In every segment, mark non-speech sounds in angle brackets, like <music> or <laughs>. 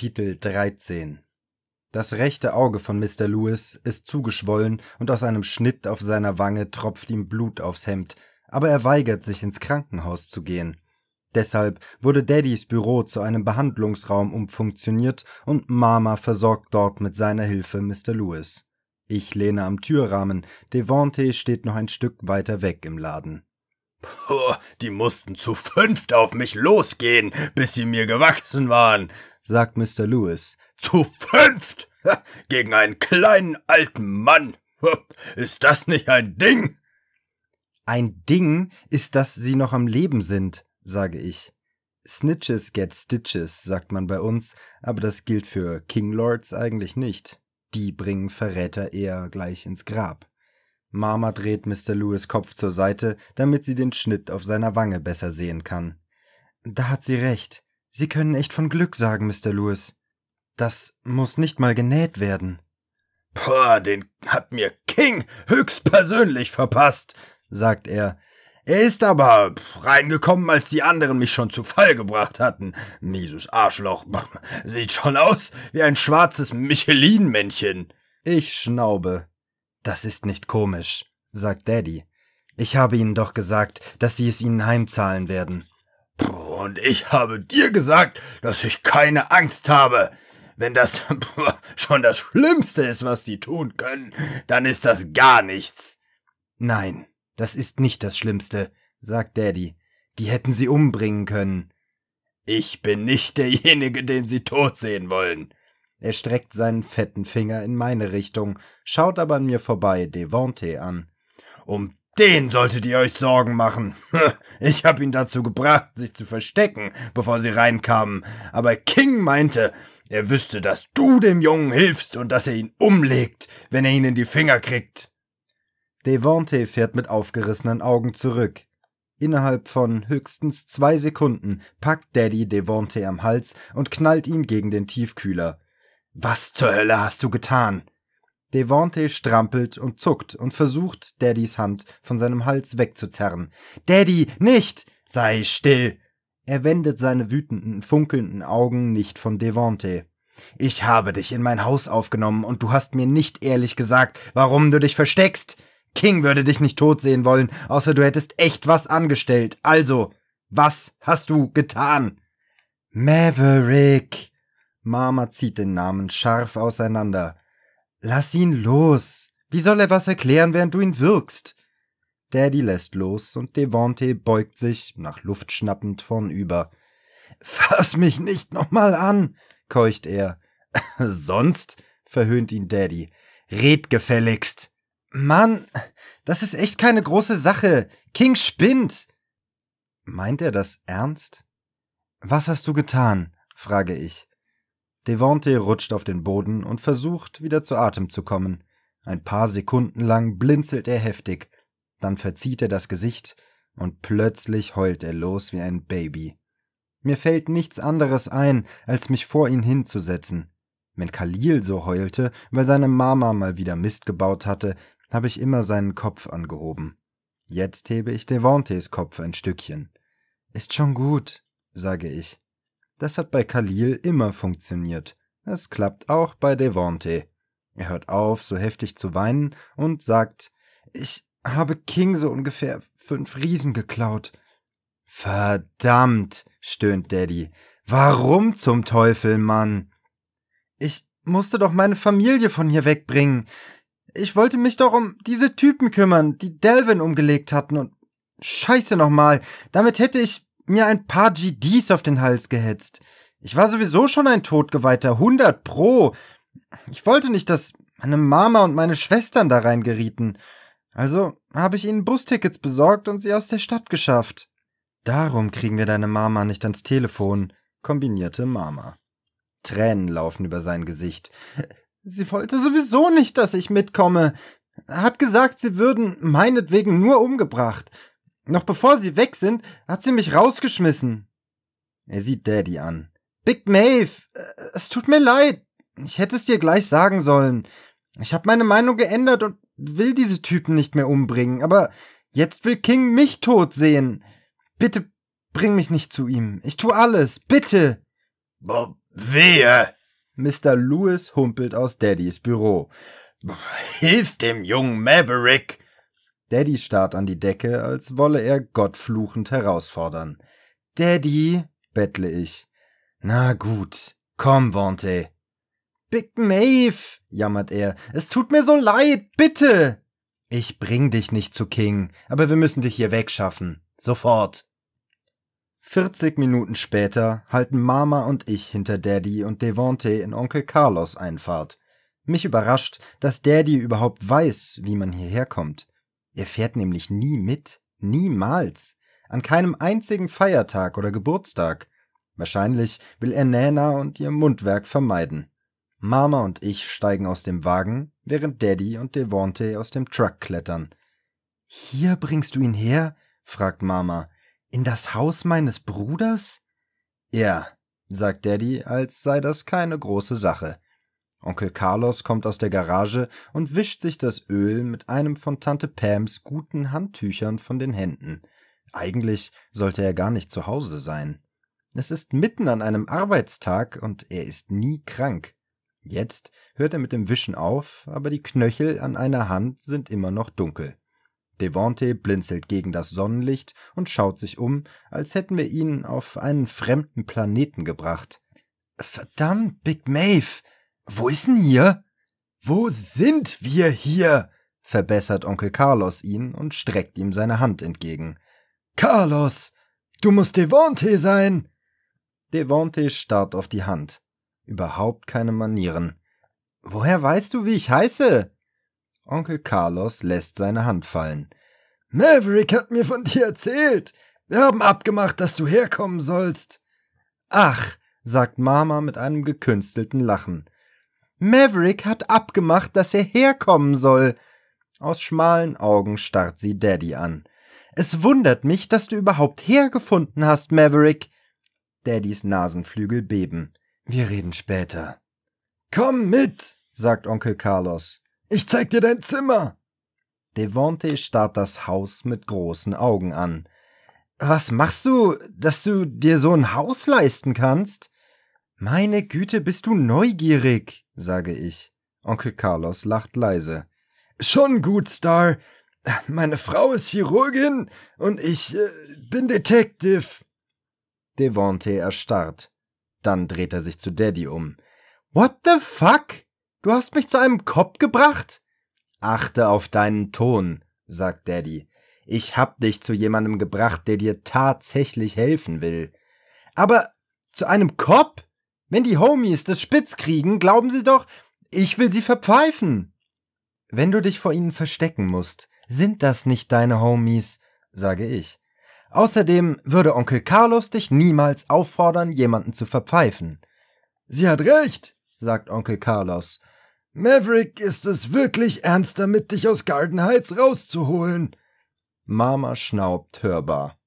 Kapitel 13 Das rechte Auge von Mr. Lewis ist zugeschwollen und aus einem Schnitt auf seiner Wange tropft ihm Blut aufs Hemd, aber er weigert sich ins Krankenhaus zu gehen. Deshalb wurde Daddys Büro zu einem Behandlungsraum umfunktioniert und Mama versorgt dort mit seiner Hilfe Mr. Lewis. Ich lehne am Türrahmen, Devonte steht noch ein Stück weiter weg im Laden. Puh, die mussten zu fünft auf mich losgehen, bis sie mir gewachsen waren, sagt Mr. Lewis. Zu fünft! Gegen einen kleinen alten Mann! Ist das nicht ein Ding? Ein Ding ist, dass sie noch am Leben sind, sage ich. Snitches get stitches, sagt man bei uns, aber das gilt für King Lords eigentlich nicht. Die bringen Verräter eher gleich ins Grab. Mama dreht Mr. Lewis Kopf zur Seite, damit sie den Schnitt auf seiner Wange besser sehen kann. Da hat sie recht. Sie können echt von Glück sagen, Mr. Lewis. Das muss nicht mal genäht werden. Puh, den hat mir King höchstpersönlich verpasst, sagt er. Er ist aber reingekommen, als die anderen mich schon zu Fall gebracht hatten. Mieses Arschloch. <laughs> Sieht schon aus wie ein schwarzes Michelin-Männchen. Ich schnaube. Das ist nicht komisch, sagt Daddy. Ich habe Ihnen doch gesagt, dass Sie es Ihnen heimzahlen werden. Und ich habe dir gesagt, dass ich keine Angst habe. Wenn das <laughs> schon das Schlimmste ist, was die tun können, dann ist das gar nichts. Nein, das ist nicht das Schlimmste, sagt Daddy. Die hätten sie umbringen können. Ich bin nicht derjenige, den sie tot sehen wollen. Er streckt seinen fetten Finger in meine Richtung, schaut aber an mir vorbei Devante an. Um den solltet ihr euch Sorgen machen. <laughs> Ich hab ihn dazu gebracht, sich zu verstecken, bevor sie reinkamen. Aber King meinte, er wüsste, dass du dem Jungen hilfst und dass er ihn umlegt, wenn er ihn in die Finger kriegt. Devante fährt mit aufgerissenen Augen zurück. Innerhalb von höchstens zwei Sekunden packt Daddy Devante am Hals und knallt ihn gegen den Tiefkühler. Was zur Hölle hast du getan? Devante strampelt und zuckt und versucht, Daddys Hand von seinem Hals wegzuzerren. Daddy, nicht! Sei still! Er wendet seine wütenden, funkelnden Augen nicht von Devante. Ich habe dich in mein Haus aufgenommen und du hast mir nicht ehrlich gesagt, warum du dich versteckst. King würde dich nicht tot sehen wollen, außer du hättest echt was angestellt. Also, was hast du getan? Maverick! Mama zieht den Namen scharf auseinander. Lass ihn los. Wie soll er was erklären, während du ihn wirkst? Daddy lässt los und Devante beugt sich, nach Luft schnappend, vornüber. Fass mich nicht nochmal an, keucht er. <laughs> Sonst, verhöhnt ihn Daddy. Red gefälligst. Mann, das ist echt keine große Sache. King spinnt. Meint er das ernst? Was hast du getan? frage ich. Devante rutscht auf den Boden und versucht, wieder zu Atem zu kommen. Ein paar Sekunden lang blinzelt er heftig, dann verzieht er das Gesicht und plötzlich heult er los wie ein Baby. Mir fällt nichts anderes ein, als mich vor ihn hinzusetzen. Wenn Khalil so heulte, weil seine Mama mal wieder Mist gebaut hatte, habe ich immer seinen Kopf angehoben. Jetzt hebe ich Devantes Kopf ein Stückchen. Ist schon gut, sage ich. Das hat bei Khalil immer funktioniert. Es klappt auch bei Devante. Er hört auf, so heftig zu weinen und sagt, ich habe King so ungefähr fünf Riesen geklaut. Verdammt, stöhnt Daddy. Warum zum Teufel, Mann? Ich musste doch meine Familie von hier wegbringen. Ich wollte mich doch um diese Typen kümmern, die Delvin umgelegt hatten und Scheiße nochmal, damit hätte ich mir ein paar GDs auf den Hals gehetzt. Ich war sowieso schon ein Todgeweihter, 100 pro. Ich wollte nicht, dass meine Mama und meine Schwestern da reingerieten. Also habe ich ihnen Bustickets besorgt und sie aus der Stadt geschafft. Darum kriegen wir deine Mama nicht ans Telefon, kombinierte Mama. Tränen laufen über sein Gesicht. Sie wollte sowieso nicht, dass ich mitkomme. Hat gesagt, sie würden meinetwegen nur umgebracht. Noch bevor sie weg sind, hat sie mich rausgeschmissen. Er sieht Daddy an. Big Maeve, äh, es tut mir leid. Ich hätte es dir gleich sagen sollen. Ich habe meine Meinung geändert und will diese Typen nicht mehr umbringen, aber jetzt will King mich tot sehen. Bitte bring mich nicht zu ihm. Ich tu alles, bitte. Boah, wehe! Mr. Lewis humpelt aus Daddys Büro. Hilf dem jungen Maverick! Daddy starrt an die Decke, als wolle er Gott fluchend herausfordern. Daddy, bettle ich. Na gut, komm, Vontae. Big Maeve, jammert er, es tut mir so leid, bitte. Ich bring dich nicht zu King, aber wir müssen dich hier wegschaffen. Sofort. 40 Minuten später halten Mama und ich hinter Daddy und Devonte in Onkel Carlos Einfahrt. Mich überrascht, dass Daddy überhaupt weiß, wie man hierher kommt. Er fährt nämlich nie mit. Niemals. An keinem einzigen Feiertag oder Geburtstag. Wahrscheinlich will er Nana und ihr Mundwerk vermeiden. Mama und ich steigen aus dem Wagen, während Daddy und Devonte aus dem Truck klettern. Hier bringst du ihn her? fragt Mama. In das Haus meines Bruders? Ja, sagt Daddy, als sei das keine große Sache. Onkel Carlos kommt aus der Garage und wischt sich das Öl mit einem von Tante Pams guten Handtüchern von den Händen. Eigentlich sollte er gar nicht zu Hause sein. Es ist mitten an einem Arbeitstag und er ist nie krank. Jetzt hört er mit dem Wischen auf, aber die Knöchel an einer Hand sind immer noch dunkel. Devonte blinzelt gegen das Sonnenlicht und schaut sich um, als hätten wir ihn auf einen fremden Planeten gebracht. Verdammt, Big Maeve, wo ist denn hier? Wo sind wir hier? verbessert Onkel Carlos ihn und streckt ihm seine Hand entgegen. Carlos, du musst Devonte sein. Devonte starrt auf die Hand. Überhaupt keine Manieren. Woher weißt du, wie ich heiße? Onkel Carlos lässt seine Hand fallen. Maverick hat mir von dir erzählt. Wir haben abgemacht, dass du herkommen sollst. Ach, sagt Mama mit einem gekünstelten Lachen. Maverick hat abgemacht, dass er herkommen soll. Aus schmalen Augen starrt sie Daddy an. Es wundert mich, dass du überhaupt hergefunden hast, Maverick. Daddys Nasenflügel beben. Wir reden später. Komm mit, sagt Onkel Carlos. Ich zeig dir dein Zimmer. Devonte starrt das Haus mit großen Augen an. Was machst du, dass du dir so ein Haus leisten kannst? Meine Güte, bist du neugierig, sage ich. Onkel Carlos lacht leise. Schon gut, Star. Meine Frau ist Chirurgin und ich äh, bin Detective. Devonte erstarrt. Dann dreht er sich zu Daddy um. What the fuck? Du hast mich zu einem Kopf gebracht? Achte auf deinen Ton, sagt Daddy. Ich hab dich zu jemandem gebracht, der dir tatsächlich helfen will. Aber zu einem Kopf? Wenn die Homies das spitz kriegen, glauben sie doch, ich will sie verpfeifen. Wenn du dich vor ihnen verstecken musst, sind das nicht deine Homies, sage ich. Außerdem würde Onkel Carlos dich niemals auffordern, jemanden zu verpfeifen. Sie hat recht, sagt Onkel Carlos. Maverick ist es wirklich ernst damit, dich aus Garden Heights rauszuholen. Mama schnaubt hörbar.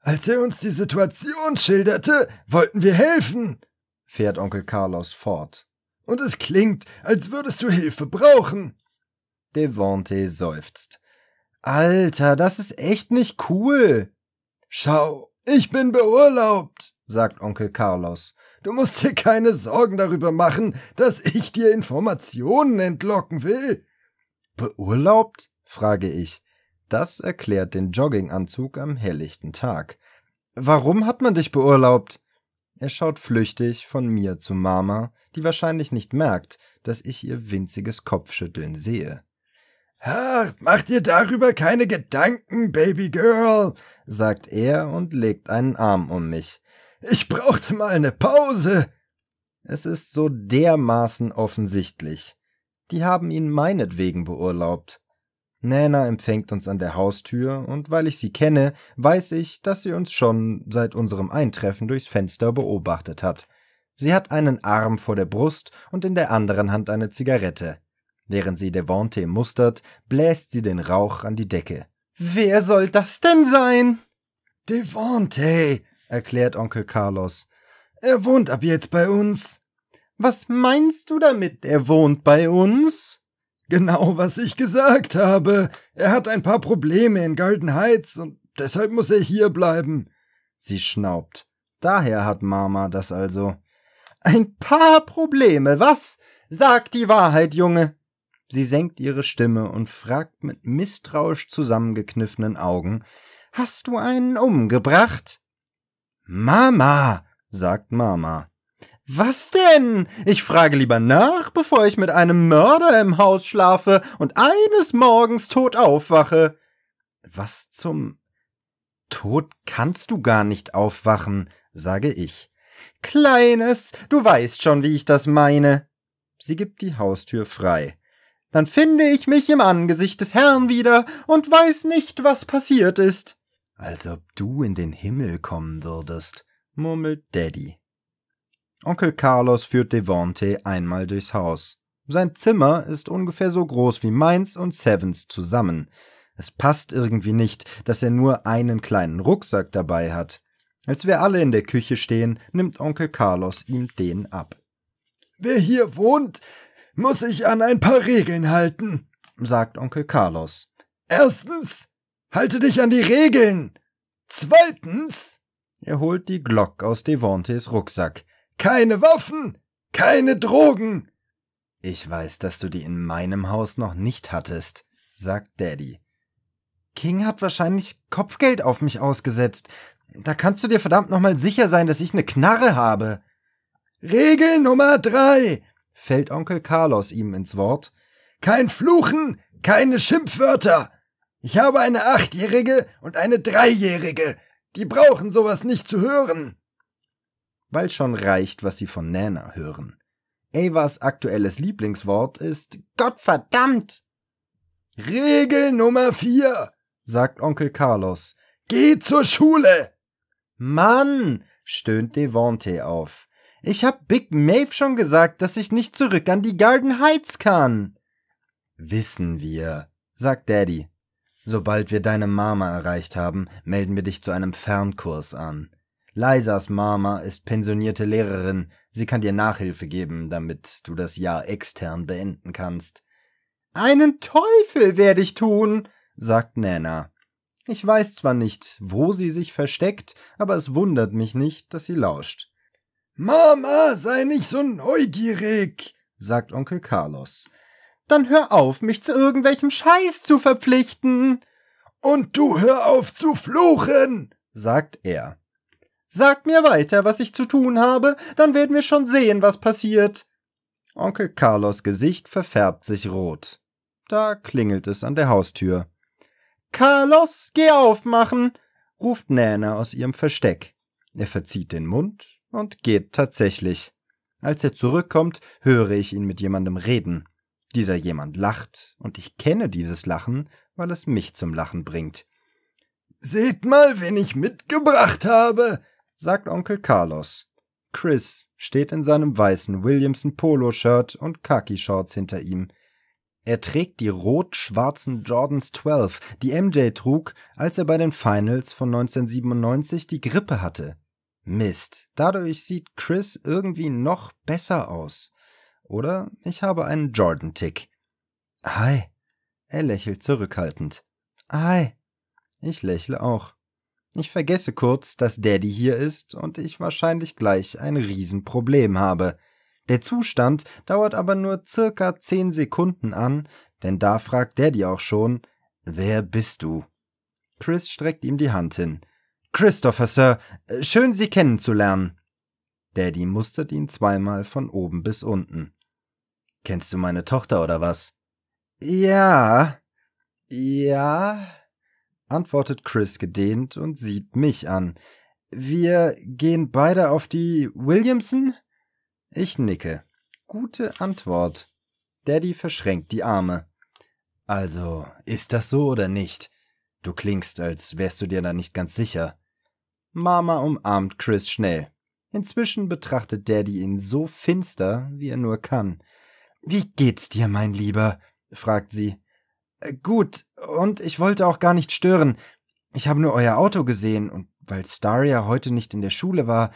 Als er uns die Situation schilderte, wollten wir helfen fährt Onkel Carlos fort. Und es klingt, als würdest du Hilfe brauchen. Devonte seufzt. Alter, das ist echt nicht cool. Schau, ich bin beurlaubt, sagt Onkel Carlos. Du musst dir keine Sorgen darüber machen, dass ich dir Informationen entlocken will. Beurlaubt? frage ich. Das erklärt den Jogginganzug am helllichten Tag. Warum hat man dich beurlaubt? Er schaut flüchtig von mir zu Mama, die wahrscheinlich nicht merkt, dass ich ihr winziges Kopfschütteln sehe. Ach, mach dir darüber keine Gedanken, Baby Girl, sagt er und legt einen Arm um mich. Ich brauchte mal eine Pause. Es ist so dermaßen offensichtlich. Die haben ihn meinetwegen beurlaubt. Nana empfängt uns an der Haustür, und weil ich sie kenne, weiß ich, dass sie uns schon seit unserem Eintreffen durchs Fenster beobachtet hat. Sie hat einen Arm vor der Brust und in der anderen Hand eine Zigarette. Während sie Devonte mustert, bläst sie den Rauch an die Decke. Wer soll das denn sein? Devonte, erklärt Onkel Carlos. Er wohnt ab jetzt bei uns. Was meinst du damit, er wohnt bei uns? Genau, was ich gesagt habe. Er hat ein paar Probleme in Garden Heights und deshalb muss er hier bleiben. Sie schnaubt. Daher hat Mama das also. Ein paar Probleme, was? Sag die Wahrheit, Junge. Sie senkt ihre Stimme und fragt mit misstrauisch zusammengekniffenen Augen, Hast du einen umgebracht? Mama, sagt Mama. Was denn? Ich frage lieber nach, bevor ich mit einem Mörder im Haus schlafe und eines Morgens tot aufwache. Was zum Tod kannst du gar nicht aufwachen, sage ich. Kleines, du weißt schon, wie ich das meine. Sie gibt die Haustür frei. Dann finde ich mich im Angesicht des Herrn wieder und weiß nicht, was passiert ist. Als ob du in den Himmel kommen würdest, murmelt Daddy. Onkel Carlos führt Devonte einmal durchs Haus. Sein Zimmer ist ungefähr so groß wie meins und Sevens zusammen. Es passt irgendwie nicht, dass er nur einen kleinen Rucksack dabei hat. Als wir alle in der Küche stehen, nimmt Onkel Carlos ihm den ab. Wer hier wohnt, muss sich an ein paar Regeln halten, sagt Onkel Carlos. Erstens, halte dich an die Regeln. Zweitens, er holt die Glock aus Devontes Rucksack. Keine Waffen, keine Drogen. Ich weiß, dass du die in meinem Haus noch nicht hattest, sagt Daddy. King hat wahrscheinlich Kopfgeld auf mich ausgesetzt. Da kannst du dir verdammt nochmal sicher sein, dass ich eine Knarre habe. Regel Nummer drei, fällt Onkel Carlos ihm ins Wort. Kein Fluchen, keine Schimpfwörter. Ich habe eine Achtjährige und eine Dreijährige. Die brauchen sowas nicht zu hören weil schon reicht, was sie von Nana hören. Avas aktuelles Lieblingswort ist Gottverdammt! Regel Nummer vier, sagt Onkel Carlos. Geh zur Schule! Mann, stöhnt Devonte auf. Ich hab Big Maeve schon gesagt, dass ich nicht zurück an die Garden Heights kann. Wissen wir, sagt Daddy. Sobald wir deine Mama erreicht haben, melden wir dich zu einem Fernkurs an. Leisas Mama ist pensionierte Lehrerin. Sie kann dir Nachhilfe geben, damit du das Jahr extern beenden kannst. Einen Teufel werde ich tun, sagt Nana. Ich weiß zwar nicht, wo sie sich versteckt, aber es wundert mich nicht, dass sie lauscht. Mama, sei nicht so neugierig, sagt Onkel Carlos. Dann hör auf, mich zu irgendwelchem Scheiß zu verpflichten. Und du hör auf zu fluchen, sagt er. Sag mir weiter, was ich zu tun habe, dann werden wir schon sehen, was passiert. Onkel Carlos Gesicht verfärbt sich rot. Da klingelt es an der Haustür. Carlos, geh aufmachen, ruft Nana aus ihrem Versteck. Er verzieht den Mund und geht tatsächlich. Als er zurückkommt, höre ich ihn mit jemandem reden. Dieser jemand lacht, und ich kenne dieses Lachen, weil es mich zum Lachen bringt. Seht mal, wen ich mitgebracht habe, sagt Onkel Carlos. Chris steht in seinem weißen Williamson Polo-Shirt und Khaki-Shorts hinter ihm. Er trägt die rot-schwarzen Jordans 12, die MJ trug, als er bei den Finals von 1997 die Grippe hatte. Mist, dadurch sieht Chris irgendwie noch besser aus. Oder ich habe einen Jordan-Tick. Hi. Er lächelt zurückhaltend. Hi. Ich lächle auch. Ich vergesse kurz, dass Daddy hier ist und ich wahrscheinlich gleich ein Riesenproblem habe. Der Zustand dauert aber nur circa zehn Sekunden an, denn da fragt Daddy auch schon, wer bist du? Chris streckt ihm die Hand hin. Christopher, Sir, schön Sie kennenzulernen. Daddy mustert ihn zweimal von oben bis unten. Kennst du meine Tochter oder was? Ja. Ja antwortet Chris gedehnt und sieht mich an. Wir gehen beide auf die Williamson? Ich nicke. Gute Antwort. Daddy verschränkt die Arme. Also, ist das so oder nicht? Du klingst, als wärst du dir da nicht ganz sicher. Mama umarmt Chris schnell. Inzwischen betrachtet Daddy ihn so finster, wie er nur kann. Wie geht's dir, mein Lieber? fragt sie. Äh, gut, und ich wollte auch gar nicht stören. Ich habe nur euer Auto gesehen, und weil Staria heute nicht in der Schule war,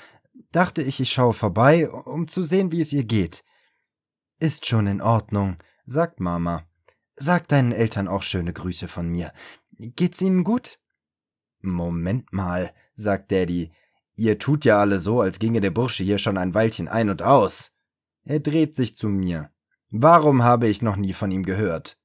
dachte ich, ich schaue vorbei, um zu sehen, wie es ihr geht. Ist schon in Ordnung, sagt Mama. Sag deinen Eltern auch schöne Grüße von mir. Geht's ihnen gut? Moment mal, sagt Daddy. Ihr tut ja alle so, als ginge der Bursche hier schon ein Weilchen ein und aus. Er dreht sich zu mir. Warum habe ich noch nie von ihm gehört?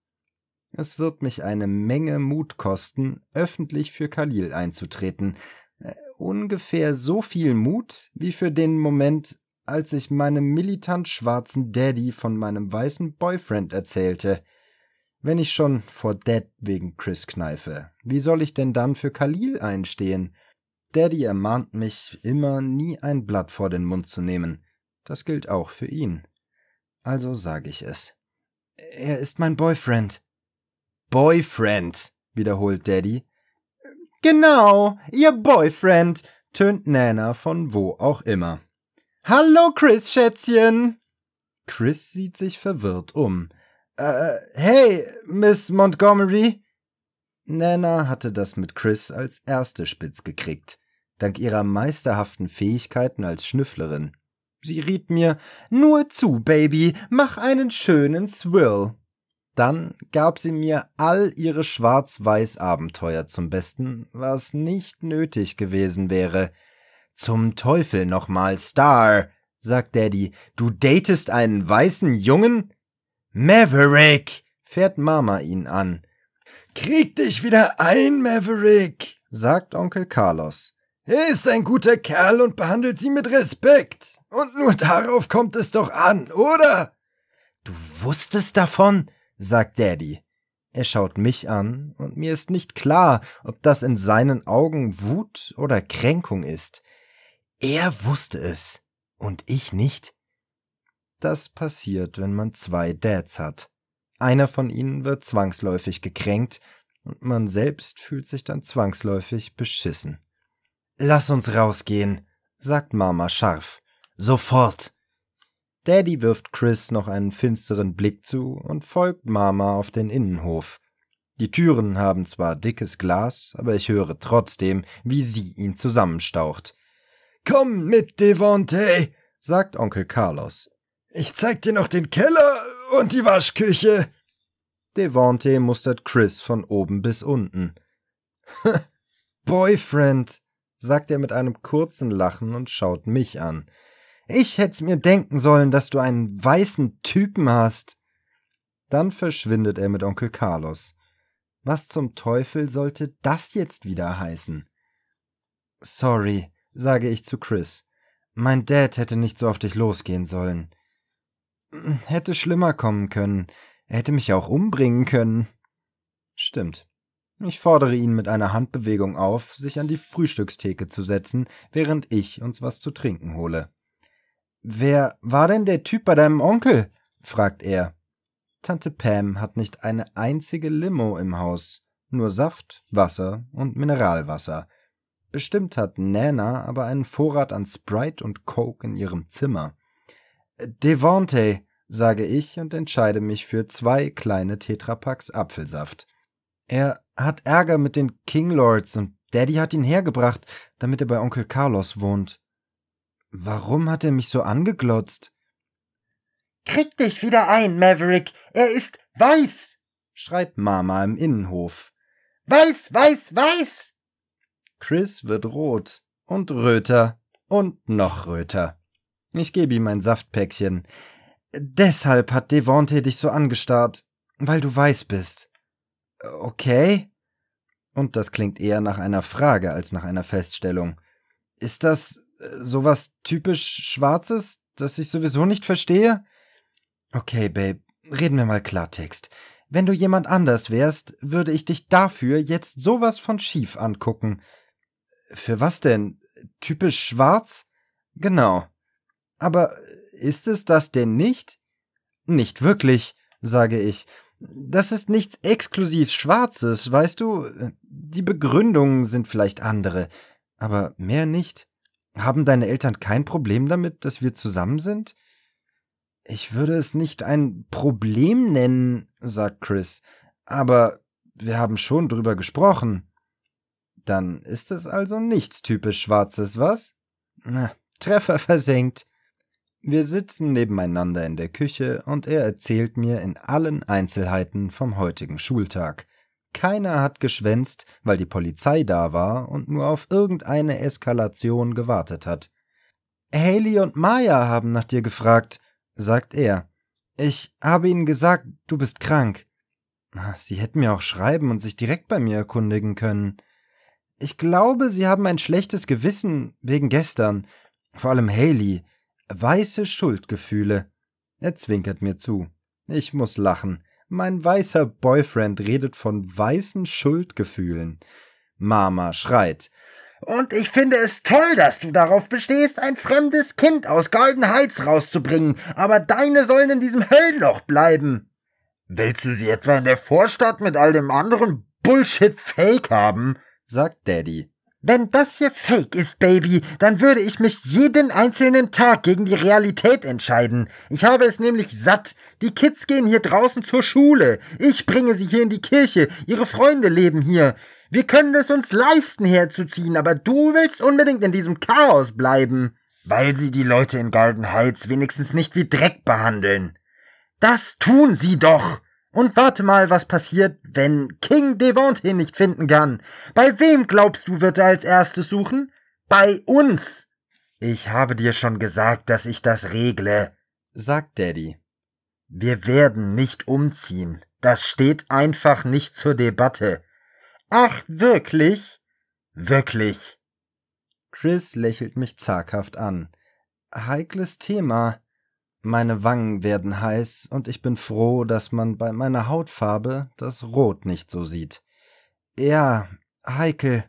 Es wird mich eine Menge Mut kosten, öffentlich für Khalil einzutreten. Äh, ungefähr so viel Mut wie für den Moment, als ich meinem militant schwarzen Daddy von meinem weißen Boyfriend erzählte. Wenn ich schon vor Dad wegen Chris kneife, wie soll ich denn dann für Khalil einstehen? Daddy ermahnt mich immer, nie ein Blatt vor den Mund zu nehmen. Das gilt auch für ihn. Also sage ich es. Er ist mein Boyfriend. Boyfriend, wiederholt Daddy. Genau, ihr Boyfriend, tönt Nana von wo auch immer. Hallo, Chris, Schätzchen. Chris sieht sich verwirrt um. Äh, hey, Miss Montgomery. Nana hatte das mit Chris als erste spitz gekriegt, dank ihrer meisterhaften Fähigkeiten als Schnüfflerin. Sie riet mir, nur zu, Baby, mach einen schönen Swirl. Dann gab sie mir all ihre Schwarz-Weiß-Abenteuer zum Besten, was nicht nötig gewesen wäre. Zum Teufel nochmal, Star, sagt Daddy, du datest einen weißen Jungen? Maverick, fährt Mama ihn an. Krieg dich wieder ein, Maverick, sagt Onkel Carlos. Er ist ein guter Kerl und behandelt sie mit Respekt. Und nur darauf kommt es doch an, oder? Du wusstest davon? Sagt Daddy. Er schaut mich an, und mir ist nicht klar, ob das in seinen Augen Wut oder Kränkung ist. Er wusste es, und ich nicht. Das passiert, wenn man zwei Dads hat. Einer von ihnen wird zwangsläufig gekränkt, und man selbst fühlt sich dann zwangsläufig beschissen. Lass uns rausgehen, sagt Mama scharf. Sofort. Daddy wirft Chris noch einen finsteren Blick zu und folgt Mama auf den Innenhof. Die Türen haben zwar dickes Glas, aber ich höre trotzdem, wie sie ihn zusammenstaucht. Komm mit, Devonte, sagt Onkel Carlos. Ich zeig dir noch den Keller und die Waschküche. Devonte mustert Chris von oben bis unten. <laughs> Boyfriend, sagt er mit einem kurzen Lachen und schaut mich an. Ich hätt's mir denken sollen, dass du einen weißen Typen hast. Dann verschwindet er mit Onkel Carlos. Was zum Teufel sollte das jetzt wieder heißen? Sorry, sage ich zu Chris. Mein Dad hätte nicht so auf dich losgehen sollen. Hätte schlimmer kommen können. Er hätte mich auch umbringen können. Stimmt. Ich fordere ihn mit einer Handbewegung auf, sich an die Frühstückstheke zu setzen, während ich uns was zu trinken hole. Wer war denn der Typ bei deinem Onkel? fragt er. Tante Pam hat nicht eine einzige Limo im Haus, nur Saft, Wasser und Mineralwasser. Bestimmt hat Nana aber einen Vorrat an Sprite und Coke in ihrem Zimmer. Devonte, sage ich und entscheide mich für zwei kleine Tetrapacks Apfelsaft. Er hat Ärger mit den Kinglords und Daddy hat ihn hergebracht, damit er bei Onkel Carlos wohnt. Warum hat er mich so angeglotzt? Krieg dich wieder ein, Maverick. Er ist weiß, schreit Mama im Innenhof. Weiß, weiß, weiß. Chris wird rot und röter und noch röter. Ich gebe ihm ein Saftpäckchen. Deshalb hat Devonte dich so angestarrt, weil du weiß bist. Okay. Und das klingt eher nach einer Frage als nach einer Feststellung. Ist das sowas typisch Schwarzes, das ich sowieso nicht verstehe? Okay, Babe, reden wir mal Klartext. Wenn du jemand anders wärst, würde ich dich dafür jetzt sowas von schief angucken. Für was denn? Typisch schwarz? Genau. Aber ist es das denn nicht? Nicht wirklich, sage ich das ist nichts exklusiv Schwarzes, weißt du? Die Begründungen sind vielleicht andere, aber mehr nicht. Haben deine Eltern kein Problem damit, dass wir zusammen sind? Ich würde es nicht ein Problem nennen, sagt Chris, aber wir haben schon drüber gesprochen. Dann ist es also nichts typisch Schwarzes, was? Na, Treffer versenkt. Wir sitzen nebeneinander in der Küche und er erzählt mir in allen Einzelheiten vom heutigen Schultag. Keiner hat geschwänzt, weil die Polizei da war und nur auf irgendeine Eskalation gewartet hat. Haley und Maya haben nach dir gefragt, sagt er. Ich habe ihnen gesagt, du bist krank. Sie hätten mir auch schreiben und sich direkt bei mir erkundigen können. Ich glaube, sie haben ein schlechtes Gewissen wegen gestern. Vor allem Haley. Weiße Schuldgefühle. Er zwinkert mir zu. Ich muss lachen. Mein weißer Boyfriend redet von weißen Schuldgefühlen. Mama schreit. Und ich finde es toll, dass du darauf bestehst, ein fremdes Kind aus Golden Heights rauszubringen, aber deine sollen in diesem Höllenloch bleiben. Willst du sie etwa in der Vorstadt mit all dem anderen Bullshit Fake haben? sagt Daddy. Wenn das hier Fake ist, Baby, dann würde ich mich jeden einzelnen Tag gegen die Realität entscheiden. Ich habe es nämlich satt. Die Kids gehen hier draußen zur Schule. Ich bringe sie hier in die Kirche. Ihre Freunde leben hier. Wir können es uns leisten, herzuziehen, aber du willst unbedingt in diesem Chaos bleiben. Weil sie die Leute in Garden Heights wenigstens nicht wie Dreck behandeln. Das tun sie doch. Und warte mal, was passiert, wenn King Devontae nicht finden kann. Bei wem glaubst du, wird er als erstes suchen? Bei uns. Ich habe dir schon gesagt, dass ich das regle, sagt Daddy. Wir werden nicht umziehen. Das steht einfach nicht zur Debatte. Ach, wirklich? Wirklich. Chris lächelt mich zaghaft an. Heikles Thema. Meine Wangen werden heiß und ich bin froh, dass man bei meiner Hautfarbe das Rot nicht so sieht. Ja, heikel.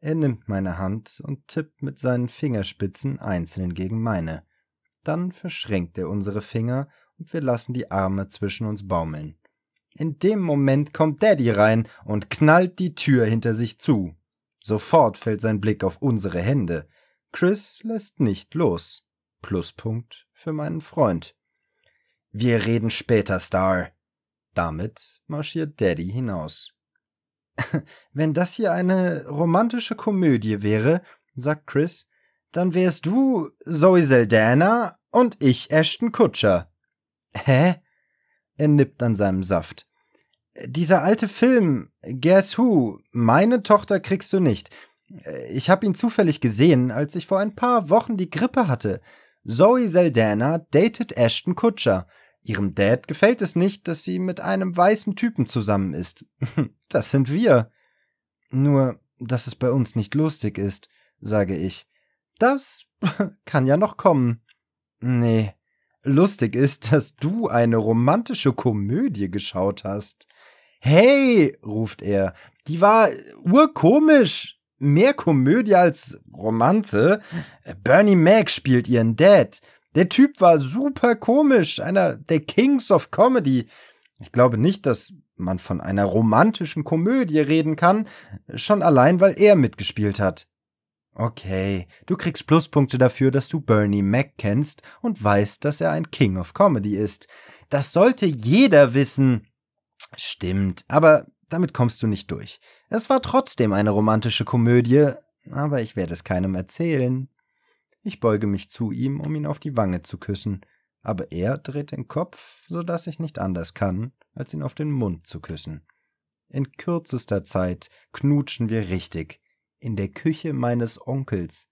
Er nimmt meine Hand und tippt mit seinen Fingerspitzen einzeln gegen meine. Dann verschränkt er unsere Finger und wir lassen die Arme zwischen uns baumeln. In dem Moment kommt Daddy rein und knallt die Tür hinter sich zu. Sofort fällt sein Blick auf unsere Hände. Chris lässt nicht los. Pluspunkt für meinen Freund. Wir reden später, Star. Damit marschiert Daddy hinaus. <laughs> Wenn das hier eine romantische Komödie wäre, sagt Chris, dann wärst du Zoe Saldana und ich Ashton Kutscher. Hä? Er nippt an seinem Saft. Dieser alte Film, Guess Who, meine Tochter kriegst du nicht. Ich hab ihn zufällig gesehen, als ich vor ein paar Wochen die Grippe hatte. Zoe Saldana datet Ashton Kutscher. Ihrem Dad gefällt es nicht, dass sie mit einem weißen Typen zusammen ist. <laughs> Das sind wir. Nur, dass es bei uns nicht lustig ist, sage ich. Das <laughs> kann ja noch kommen. Nee, lustig ist, dass du eine romantische Komödie geschaut hast. Hey, ruft er, die war urkomisch mehr Komödie als Romanze. Bernie Mac spielt ihren Dad. Der Typ war super komisch, einer der Kings of Comedy. Ich glaube nicht, dass man von einer romantischen Komödie reden kann, schon allein, weil er mitgespielt hat. Okay, du kriegst Pluspunkte dafür, dass du Bernie Mac kennst und weißt, dass er ein King of Comedy ist. Das sollte jeder wissen. Stimmt, aber damit kommst du nicht durch. Es war trotzdem eine romantische Komödie, aber ich werde es keinem erzählen. Ich beuge mich zu ihm, um ihn auf die Wange zu küssen, aber er dreht den Kopf, so dass ich nicht anders kann, als ihn auf den Mund zu küssen. In kürzester Zeit knutschen wir richtig, in der Küche meines Onkels.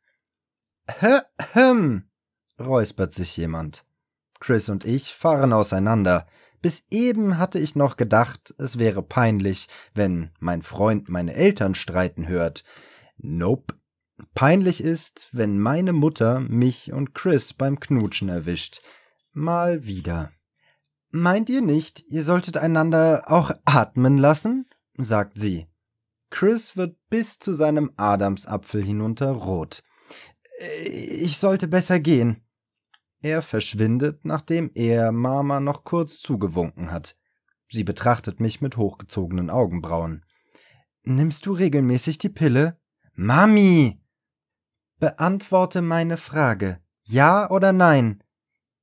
Hm, räuspert sich jemand. Chris und ich fahren auseinander. Bis eben hatte ich noch gedacht, es wäre peinlich, wenn mein Freund meine Eltern streiten hört. Nope. Peinlich ist, wenn meine Mutter mich und Chris beim Knutschen erwischt. Mal wieder. Meint ihr nicht, ihr solltet einander auch atmen lassen? sagt sie. Chris wird bis zu seinem Adamsapfel hinunter rot. Ich sollte besser gehen. Er verschwindet, nachdem er Mama noch kurz zugewunken hat. Sie betrachtet mich mit hochgezogenen Augenbrauen. Nimmst du regelmäßig die Pille? Mami! Beantworte meine Frage. Ja oder nein?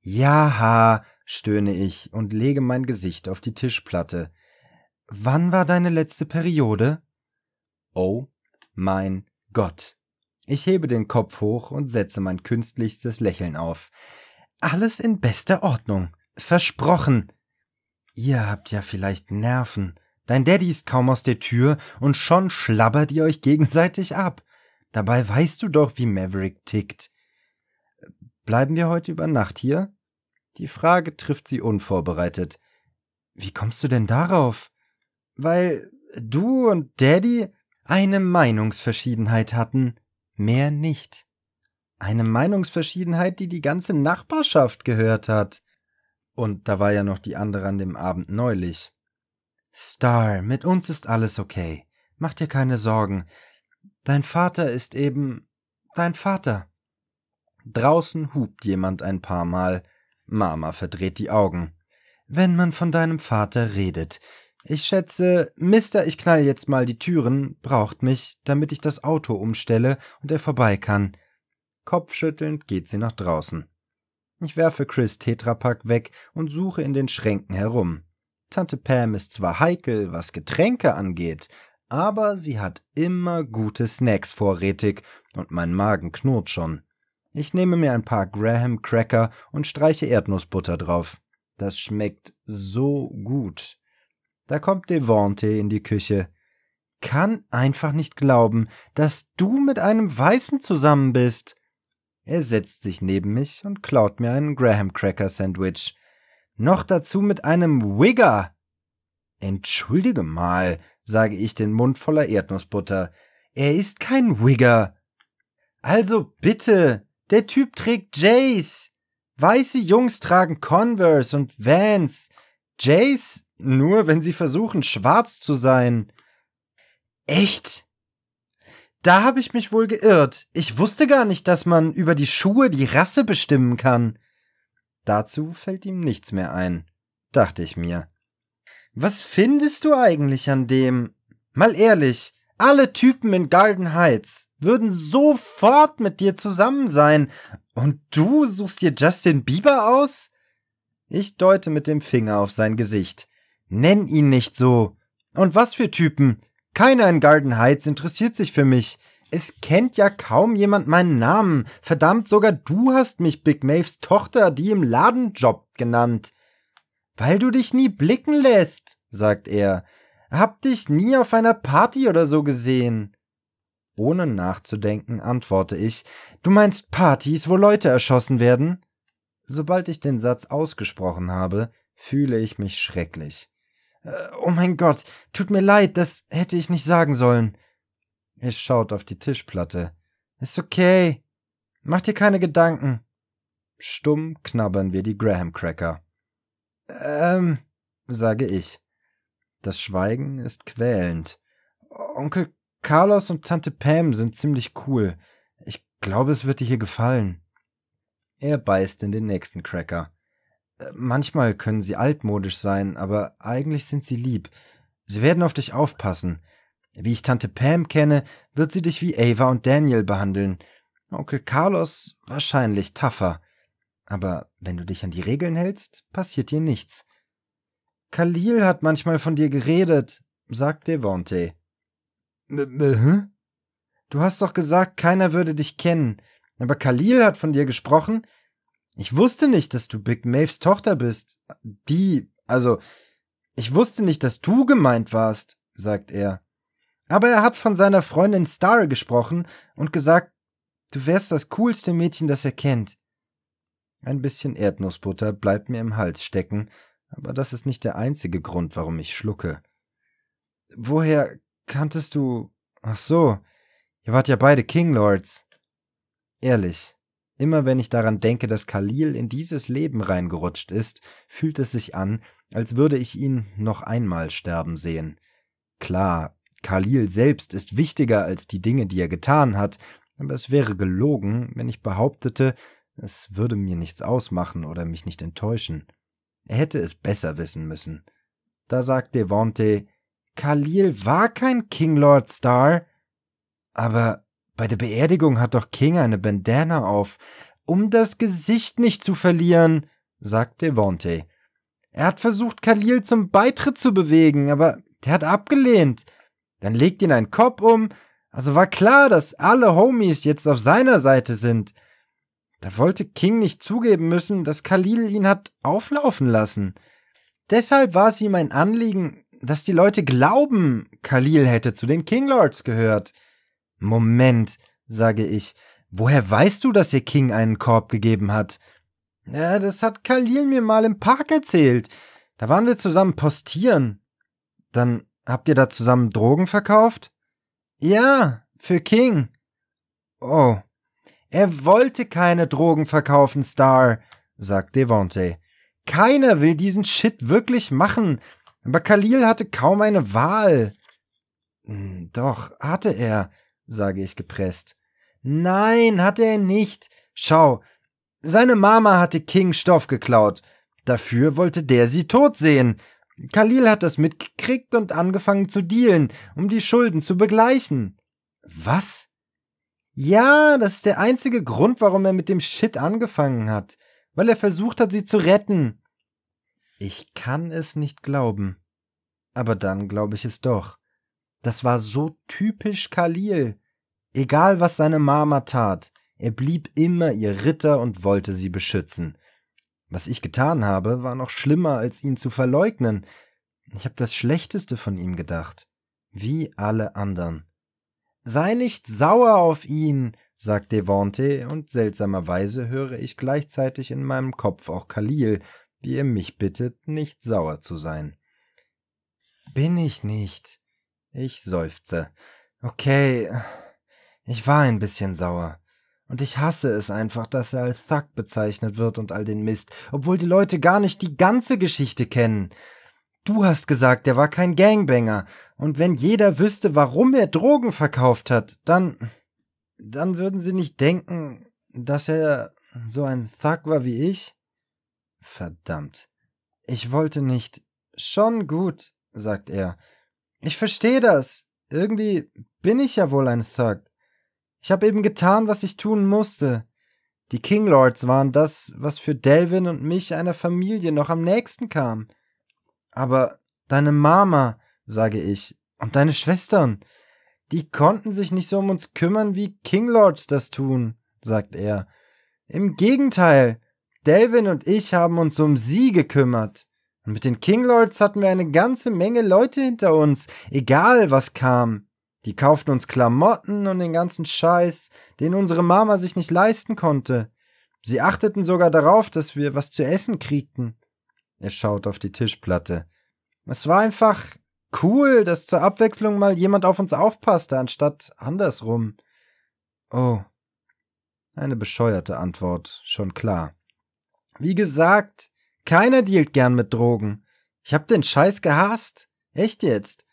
Ja, stöhne ich und lege mein Gesicht auf die Tischplatte. Wann war deine letzte Periode? Oh mein Gott. Ich hebe den Kopf hoch und setze mein künstlichstes Lächeln auf. Alles in bester Ordnung. Versprochen. Ihr habt ja vielleicht Nerven, Dein Daddy ist kaum aus der Tür und schon schlabbert ihr euch gegenseitig ab. Dabei weißt du doch, wie Maverick tickt. Bleiben wir heute über Nacht hier? Die Frage trifft sie unvorbereitet. Wie kommst du denn darauf? Weil du und Daddy eine Meinungsverschiedenheit hatten, mehr nicht. Eine Meinungsverschiedenheit, die die ganze Nachbarschaft gehört hat. Und da war ja noch die andere an dem Abend neulich. Star, mit uns ist alles okay. Mach dir keine Sorgen. Dein Vater ist eben dein Vater. Draußen hupt jemand ein paar Mal. Mama verdreht die Augen. Wenn man von deinem Vater redet. Ich schätze, Mister, ich knall jetzt mal die Türen, braucht mich, damit ich das Auto umstelle und er vorbei kann. Kopfschüttelnd geht sie nach draußen. Ich werfe Chris Tetrapack weg und suche in den Schränken herum. Tante Pam ist zwar heikel, was Getränke angeht, aber sie hat immer gute Snacks vorrätig und mein Magen knurrt schon. Ich nehme mir ein paar Graham Cracker und streiche Erdnussbutter drauf. Das schmeckt so gut. Da kommt Devante in die Küche. Kann einfach nicht glauben, dass du mit einem Weißen zusammen bist. Er setzt sich neben mich und klaut mir einen Graham Cracker Sandwich. Noch dazu mit einem Wigger. Entschuldige mal, sage ich den Mund voller Erdnussbutter. Er ist kein Wigger. Also bitte, der Typ trägt Jays. Weiße Jungs tragen Converse und Vans. Jays nur, wenn sie versuchen, schwarz zu sein. Echt? Da habe ich mich wohl geirrt. Ich wusste gar nicht, dass man über die Schuhe die Rasse bestimmen kann. Dazu fällt ihm nichts mehr ein, dachte ich mir. Was findest du eigentlich an dem? Mal ehrlich, alle Typen in Garden Heights würden sofort mit dir zusammen sein, und du suchst dir Justin Bieber aus? Ich deute mit dem Finger auf sein Gesicht. Nenn ihn nicht so. Und was für Typen? Keiner in Garden Heights interessiert sich für mich. Es kennt ja kaum jemand meinen Namen. Verdammt, sogar du hast mich Big Maves Tochter, die im Laden jobbt, genannt. Weil du dich nie blicken lässt, sagt er. Hab dich nie auf einer Party oder so gesehen. Ohne nachzudenken antworte ich, du meinst Partys, wo Leute erschossen werden? Sobald ich den Satz ausgesprochen habe, fühle ich mich schrecklich. Äh, oh mein Gott, tut mir leid, das hätte ich nicht sagen sollen. Er schaut auf die Tischplatte. Ist okay. Mach dir keine Gedanken. Stumm knabbern wir die Graham Cracker. Ähm, sage ich. Das Schweigen ist quälend. Onkel Carlos und Tante Pam sind ziemlich cool. Ich glaube, es wird dir hier gefallen. Er beißt in den nächsten Cracker. Manchmal können sie altmodisch sein, aber eigentlich sind sie lieb. Sie werden auf dich aufpassen. Wie ich Tante Pam kenne, wird sie dich wie Ava und Daniel behandeln. Onkel Carlos wahrscheinlich tougher. Aber wenn du dich an die Regeln hältst, passiert dir nichts. Khalil hat manchmal von dir geredet, sagt Devonte. Hä? Du hast doch gesagt, keiner würde dich kennen. Aber Khalil hat von dir gesprochen. Ich wusste nicht, dass du Big Maves Tochter bist. Die, also, ich wusste nicht, dass du gemeint warst, sagt er. Aber er hat von seiner Freundin Star gesprochen und gesagt, du wärst das coolste Mädchen, das er kennt. Ein bisschen Erdnussbutter bleibt mir im Hals stecken, aber das ist nicht der einzige Grund, warum ich schlucke. Woher kanntest du. Ach so, ihr wart ja beide King Lords. Ehrlich, immer wenn ich daran denke, dass Khalil in dieses Leben reingerutscht ist, fühlt es sich an, als würde ich ihn noch einmal sterben sehen. Klar, Khalil selbst ist wichtiger als die Dinge, die er getan hat, aber es wäre gelogen, wenn ich behauptete, es würde mir nichts ausmachen oder mich nicht enttäuschen. Er hätte es besser wissen müssen. Da sagt Devonte, Khalil war kein King Lord Star. Aber bei der Beerdigung hat doch King eine Bandana auf, um das Gesicht nicht zu verlieren, sagt Devonte. Er hat versucht, Khalil zum Beitritt zu bewegen, aber der hat abgelehnt. Dann legt ihn ein Kopf um. Also war klar, dass alle Homies jetzt auf seiner Seite sind. Da wollte King nicht zugeben müssen, dass Khalil ihn hat auflaufen lassen. Deshalb war es ihm ein Anliegen, dass die Leute glauben, Khalil hätte zu den Kinglords gehört. Moment, sage ich, woher weißt du, dass ihr King einen Korb gegeben hat? Ja, das hat Khalil mir mal im Park erzählt. Da waren wir zusammen postieren. Dann habt ihr da zusammen Drogen verkauft? Ja, für King. Oh. Er wollte keine Drogen verkaufen, Star, sagt Devontae. Keiner will diesen Shit wirklich machen. Aber Khalil hatte kaum eine Wahl. Hm, doch, hatte er, sage ich gepresst. Nein, hatte er nicht. Schau, seine Mama hatte King Stoff geklaut. Dafür wollte der sie tot sehen. Khalil hat das mitgekriegt und angefangen zu dealen, um die Schulden zu begleichen. Was? Ja, das ist der einzige Grund, warum er mit dem Shit angefangen hat. Weil er versucht hat, sie zu retten. Ich kann es nicht glauben. Aber dann glaube ich es doch. Das war so typisch Khalil. Egal, was seine Mama tat, er blieb immer ihr Ritter und wollte sie beschützen. Was ich getan habe, war noch schlimmer, als ihn zu verleugnen. Ich habe das Schlechteste von ihm gedacht. Wie alle anderen. Sei nicht sauer auf ihn, sagt Devonte, und seltsamerweise höre ich gleichzeitig in meinem Kopf auch Khalil, wie er mich bittet, nicht sauer zu sein. Bin ich nicht. Ich seufze. Okay, ich war ein bisschen sauer. Und ich hasse es einfach, dass er als Thug bezeichnet wird und all den Mist, obwohl die Leute gar nicht die ganze Geschichte kennen. Du hast gesagt, er war kein Gangbanger. Und wenn jeder wüsste, warum er Drogen verkauft hat, dann. dann würden sie nicht denken, dass er so ein Thug war wie ich. Verdammt. Ich wollte nicht. Schon gut, sagt er. Ich verstehe das. Irgendwie bin ich ja wohl ein Thug. Ich habe eben getan, was ich tun musste. Die Kinglords waren das, was für Delvin und mich einer Familie noch am nächsten kam. Aber deine Mama, sage ich, und deine Schwestern, die konnten sich nicht so um uns kümmern, wie Kinglords das tun, sagt er. Im Gegenteil, Delvin und ich haben uns um sie gekümmert. Und mit den Kinglords hatten wir eine ganze Menge Leute hinter uns, egal was kam. Die kauften uns Klamotten und den ganzen Scheiß, den unsere Mama sich nicht leisten konnte. Sie achteten sogar darauf, dass wir was zu essen kriegten. Er schaut auf die Tischplatte. Es war einfach cool, dass zur Abwechslung mal jemand auf uns aufpasste, anstatt andersrum. Oh. Eine bescheuerte Antwort, schon klar. Wie gesagt, keiner dealt gern mit Drogen. Ich hab den Scheiß gehasst. Echt jetzt.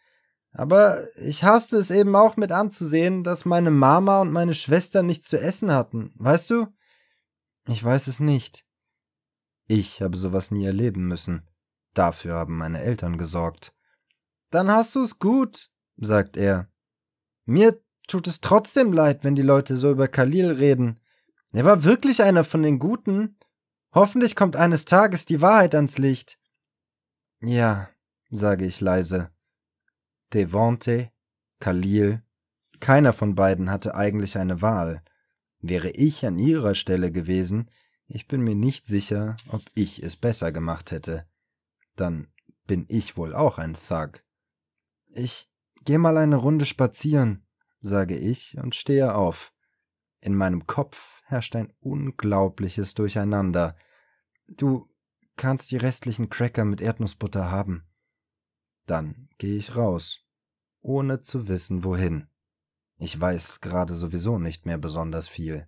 Aber ich hasste es eben auch mit anzusehen, dass meine Mama und meine Schwester nichts zu essen hatten. Weißt du? Ich weiß es nicht. Ich habe sowas nie erleben müssen. Dafür haben meine Eltern gesorgt. Dann hast du es gut, sagt er. Mir tut es trotzdem leid, wenn die Leute so über Khalil reden. Er war wirklich einer von den Guten. Hoffentlich kommt eines Tages die Wahrheit ans Licht. Ja, sage ich leise. Devonte, Khalil, keiner von beiden hatte eigentlich eine Wahl. Wäre ich an ihrer Stelle gewesen, ich bin mir nicht sicher, ob ich es besser gemacht hätte. Dann bin ich wohl auch ein Thug. Ich geh mal eine Runde spazieren, sage ich und stehe auf. In meinem Kopf herrscht ein unglaubliches Durcheinander. Du kannst die restlichen Cracker mit Erdnussbutter haben. Dann gehe ich raus ohne zu wissen wohin. Ich weiß gerade sowieso nicht mehr besonders viel.